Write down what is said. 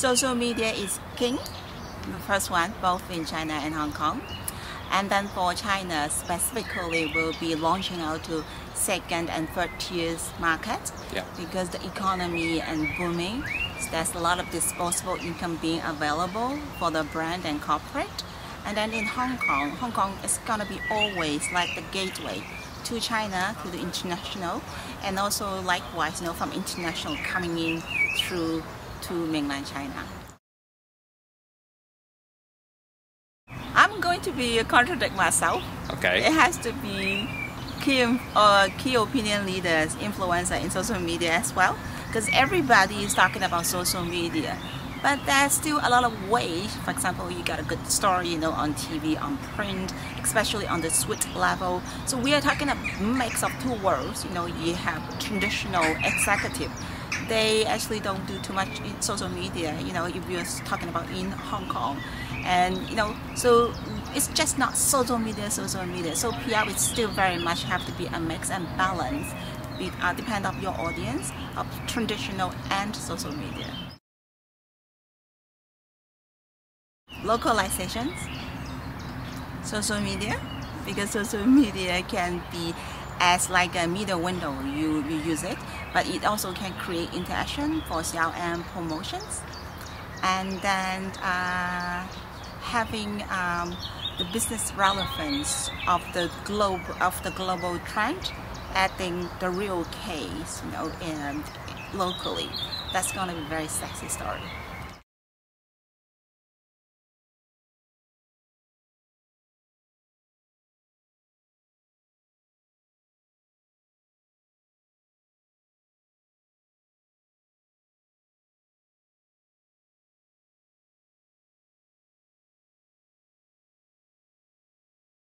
social media is king, the first one, both in China and Hong Kong. And then for China specifically, we'll be launching out to second and third tiers market Yeah. because the economy and booming. So there's a lot of disposable income being available for the brand and corporate. And then in Hong Kong, Hong Kong is gonna be always like the gateway to China, to the international, and also likewise, you know, from international coming in through to mainland China. I'm going to be contradict myself. Okay. It has to be key uh, key opinion leaders, influencer in social media as well, because everybody is talking about social media. But there's still a lot of ways. For example, you got a good story, you know, on TV, on print, especially on the suite level. So we are talking a mix of two worlds. You know, you have traditional executive. They actually don't do too much in social media. You know, if you're talking about in Hong Kong, and you know, so it's just not social media, social media. So PR will still very much have to be a mix and balance. It uh, depend on your audience of traditional and social media. localizations, social media, because social media can be as like a media window, you, you use it, but it also can create interaction for CRM promotions. And then uh, having um, the business relevance of the globe of the global trend, adding the real case, you know, and locally. That's gonna be a very sexy story.